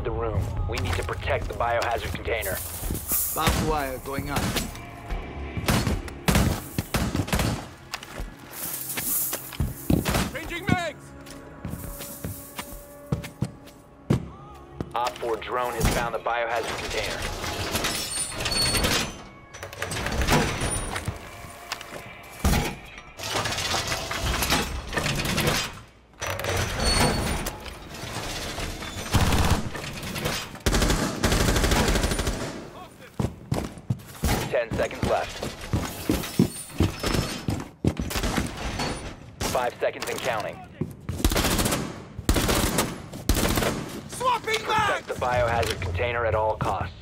the room. We need to protect the biohazard container. Barbed wire going up. Changing mags! Op 4 drone has found the biohazard container. Seconds left. Five seconds and counting. Swapping Protect the biohazard container at all costs.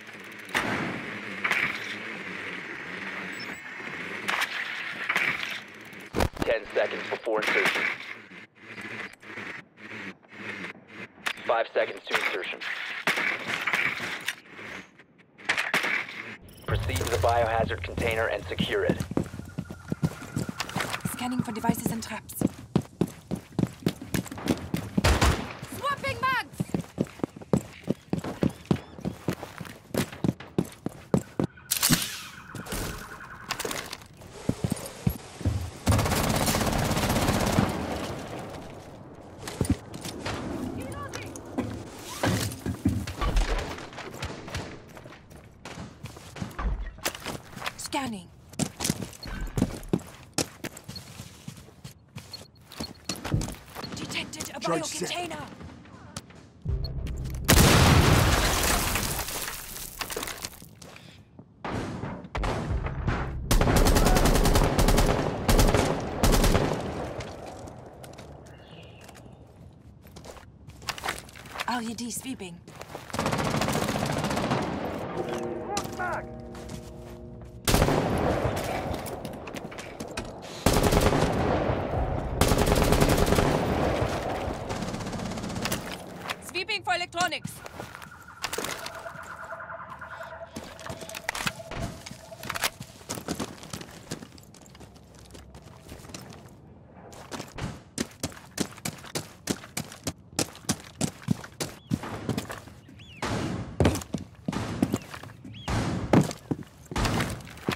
Seconds before insertion. Five seconds to insertion. Proceed to the biohazard container and secure it. Scanning for devices and traps. Scanning. Detected a bio container Set. LED sweeping. Look back! Electronics.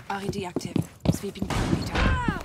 RED active. Sweeping perimeter.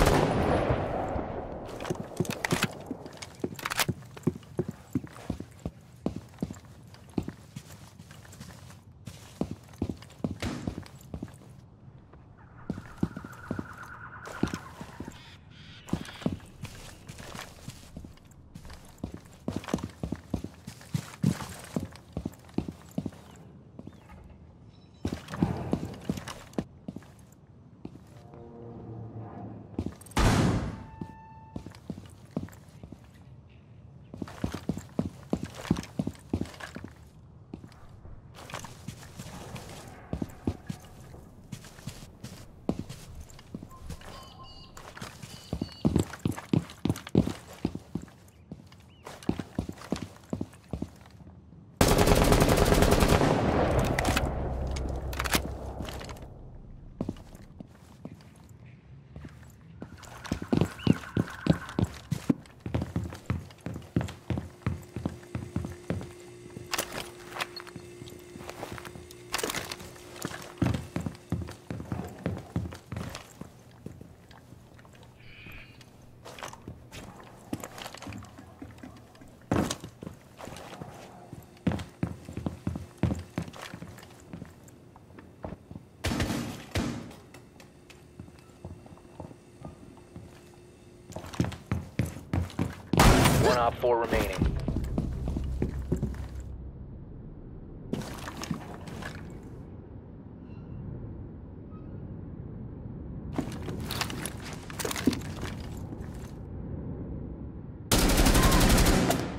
Op four remaining.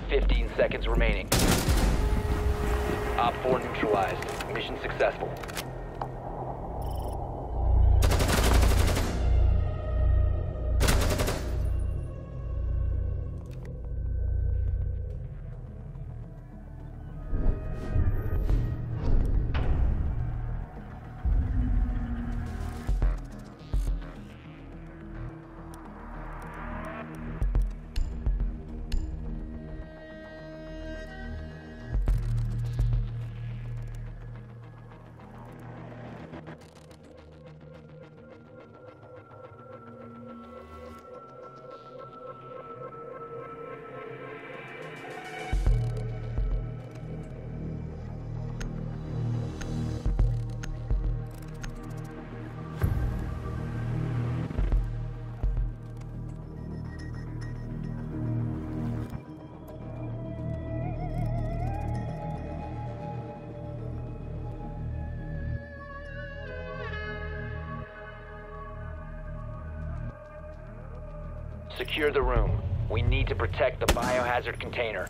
Fifteen seconds remaining. Op four neutralized. Mission successful. Secure the room. We need to protect the biohazard container.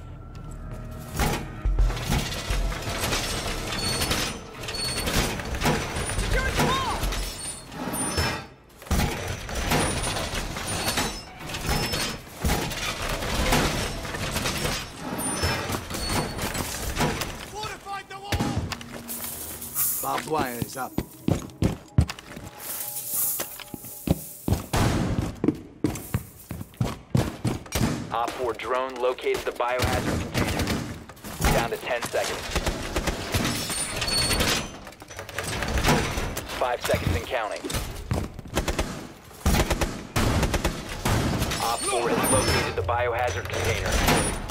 Fortified the wall! Barbed wire is up. 4 drone located the biohazard container. Down to 10 seconds. Five seconds and counting. Op 4 has located the biohazard container.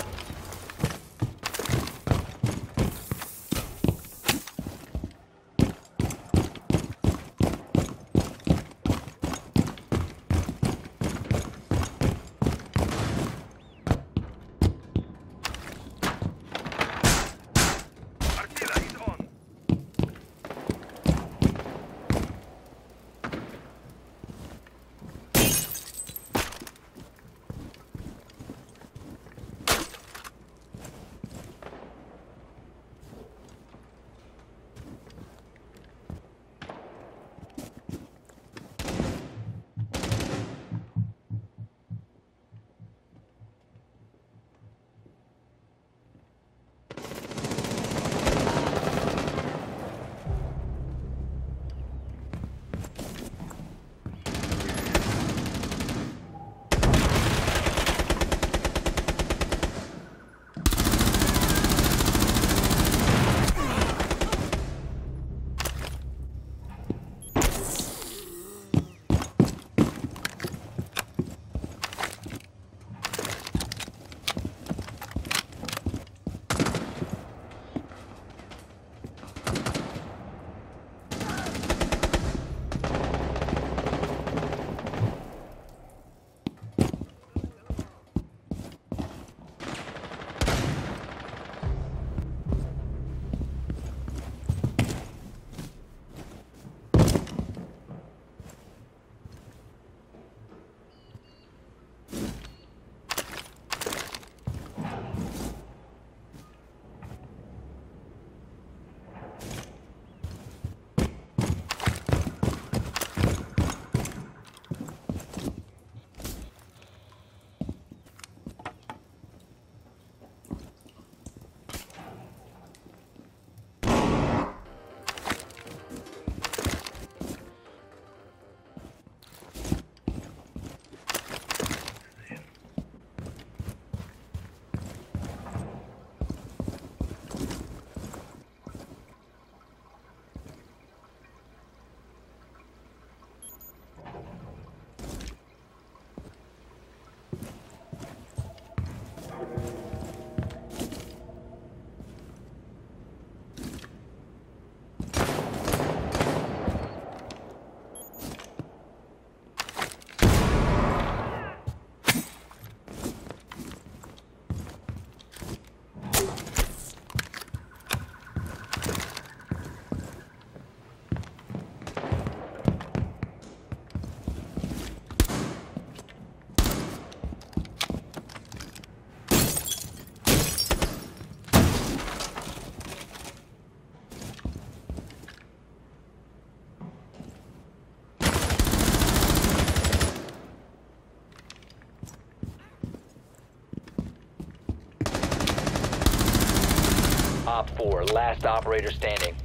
Last operator standing.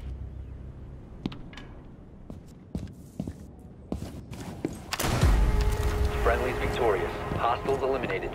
Friendly's victorious. Hostiles eliminated.